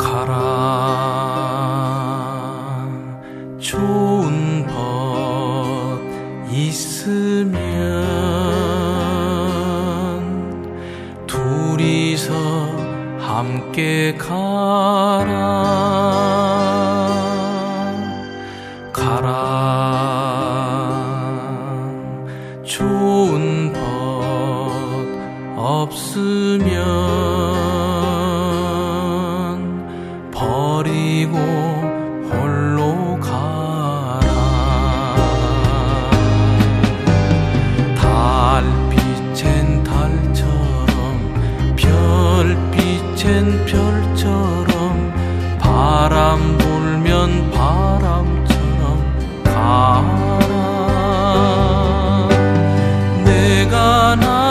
가라. 좋은 벗 있으면 둘이서 함께 가라. 가라. 좋은 벗 없으면 별처럼 바람 불면 바람처럼 가라. 내가 나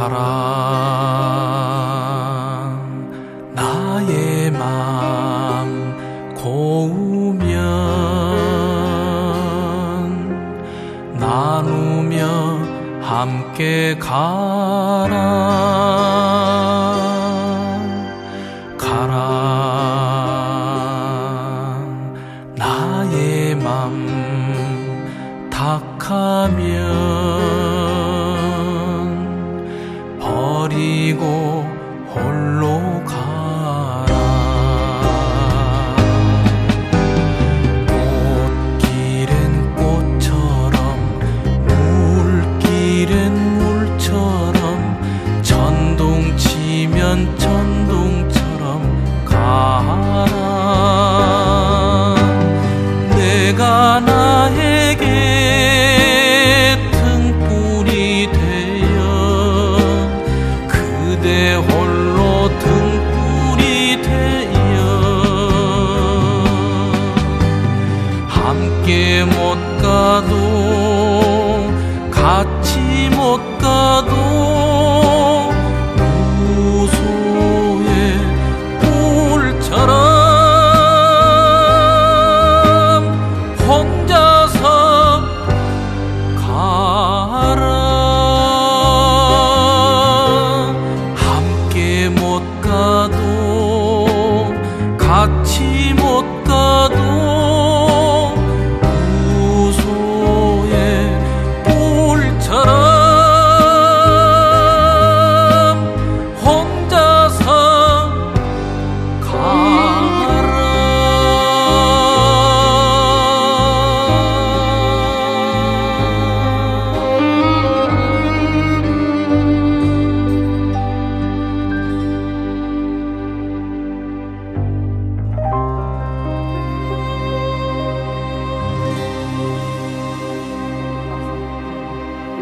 가라 나의 맘 고우면 나누며 함께 가라. 가라. 나의 맘 탁하면 버리고 그대 홀로 등불이 되어 함께 못 가도 같이 못 가도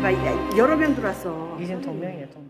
그러니까 여러 명 들어왔어. 이젠 동명이에요, 동.